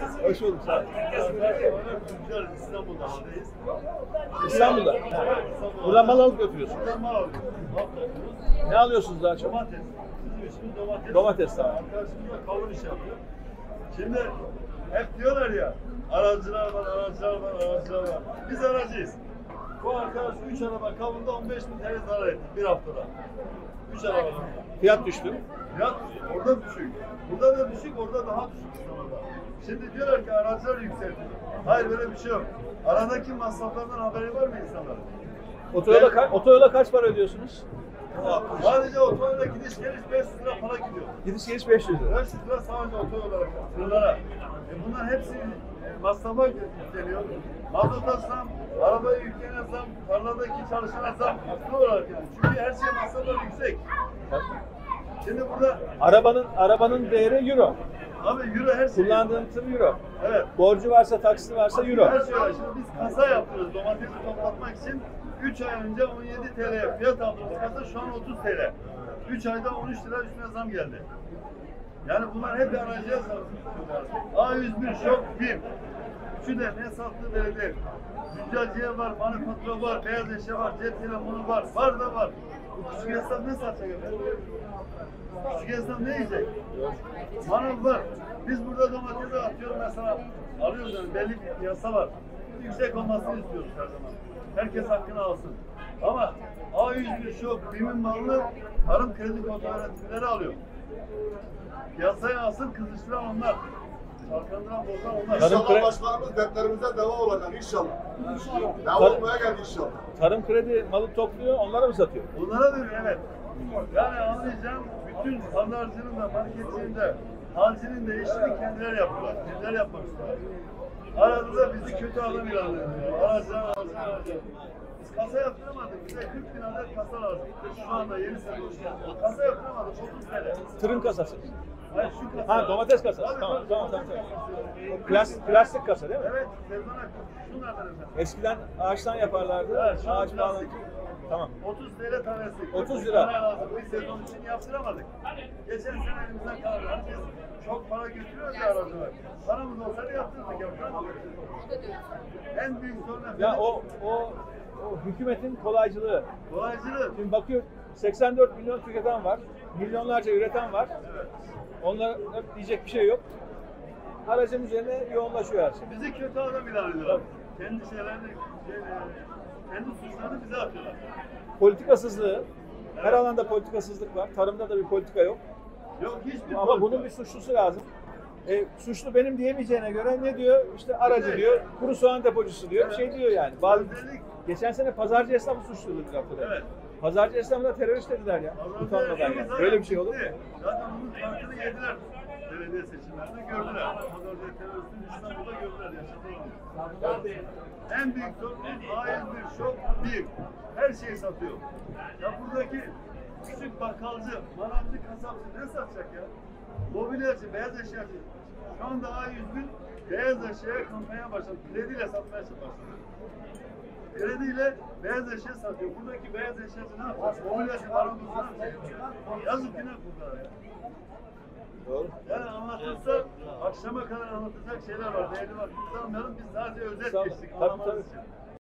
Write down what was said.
Hoş bulduk. İstanbul'da haldeyiz. İstanbul'da. Buradan mal alıp götürüyorsun. Buradan mal alıyoruz. Ne alıyorsunuz daha çok? Domates. Bizim domates. Domates, tamam. Arkadaşımız da kavun iş yapıyor. Şimdi hep diyorlar ya aracılar var, aracılar var, aracılar var. Biz aracıyız. Bu arkadaş 3 araba kavunda 15 bin TL zarar etti bir haftada. 3 araba. Fiyat düştü. Fiyat orada düşük. Burada da düşük, orada daha düşük. İstanbul'da. Şimdi diyorlar ki aracılar yükseldi. Hayır böyle bir şey yok. Aradaki masraflardan haberi var mı insanların? Otoyola, ka- otoyola kaç para ödüyorsunuz? Sadece otoyola gidiş geliş 500 lira para gidiyor. Gidiş geliş 500 lira. 500 lira sadece otoyola tırlara. E bunlar hepsi e, masrafa yükleniyor. Mazot alsam, arabaya yüklenen zam, tarladaki çalışan zam haklı olarak yani. Çünkü her şey masraflar yüksek. Şimdi burada Arabanın arabanın değeri euro. Abi euro her şey. Kullandığın tır euro. Evet. Borcu varsa, taksiti varsa euro. Her şey var. Şimdi biz kasa yapıyoruz domatesi toplatmak için. 3 ay önce 17 TL fiyat aldığımız kasa şu an 30 TL. 3 ayda 13 lira üstüne zam geldi. Yani bunlar hep aracıya satıyorlar. A101 Şok BİM. Üçü de ne sattığı belli. Züccaciye var, manifatura var, beyaz eşya var, cep telefonu var, var da var. Bu küçük esnaf ne satacak efendim? Küçük esnaf ne yiyecek? Manav var. Biz burada domatesi atıyoruz mesela. Alıyoruz yani belli bir yasa var. Yüksek olmasını istiyoruz her zaman. Herkes hakkını alsın. Ama A101 Şok, BİM'in malını tarım kredi kooperatifleri alıyor. Piyasaya asıl kızıştıran onlar. Onlar. Tarım İnşallah kre- başkanımız dertlerimize deva olacak inşallah. Deva olmaya geldi inşallah. Tarım kredi malı topluyor, onlara mı satıyor? Bunlara veriyor evet. Yani anlayacağım bütün pazarcının da marketçinin de halcinin de işini kendileri yapıyorlar. Kendileri yapmak istiyorlar. Arada da bizi kötü adam ilan ediyor. Aracılar, aracılar, aracılar. Biz kasa yaptıramadık. Bize 40 bin adet kasa lazım. Şu anda yeni sene. Kasa yaptıramadık. 30 TL. Tırın kasası. Ha domates kasası. Tamam, tamam, tamam. tamam. kasası. Plastik, plastik kasa değil mi? Evet. Sezon Şunlardan efendim. Eskiden ağaçtan yaparlardı. Evet, Ağaç bağlı. Tamam. 30 TL tanesi. 30 40 lira. Bir sezon için yaptıramadık. Geçen sene elimizden kaldı. Herkes çok para götürüyor ya aracılar. Paramız olsaydı yaptırdık, yaptıramadık. En büyük sorun efendim. Ya o o o hükümetin kolaycılığı. Kolaycılık. Şimdi bakıyor 84 milyon tüketen var. Milyonlarca üreten var. Onlar hep diyecek bir şey yok. Aracın üzerine yoğunlaşıyor her şey. Bizi kötü adam ilan ediyorlar. Kendi şeylerini, şey, e, kendi suçlarını bize atıyorlar. Politikasızlığı, her alanda politikasızlık var. Tarımda da bir politika yok. Yok hiçbir Ama politika. bunun bir suçlusu lazım. E, suçlu benim diyemeyeceğine göre ne diyor? İşte aracı diyor, kuru soğan depocusu diyor, bir şey diyor yani. Bazı, geçen sene pazarcı esnafı suçlu dediler. Evet. Pazarcı esnafı da terörist dediler ya. Utanmadan ya. Böyle bir şey olur mu? Zaten bunun farkını yediler. Belediye seçimlerinde gördüler. Pazarcı teröristin İstanbul'da gördüler. Yaşadılar. En büyük sorunumuz A101 şok bir. Her şeyi satıyor. Ya buradaki küçük bakkalcı, manavcı, kasapçı ne satacak ya? Mobilyacı, beyaz eşyacı. Şu anda A101 beyaz eşyaya kampanya başladı. Krediyle satmaya başladı. Krediyle beyaz eşya satıyor. Buradaki beyaz eşyacı ne yapacak? Manavcı ne yapacak? Yazık günah bunlara ya. Doğru. Yani anlatılsa akşama kadar anlatacak şeyler var, değerli var. Biz almayalım, biz sadece özet geçtik. tabii, tabii.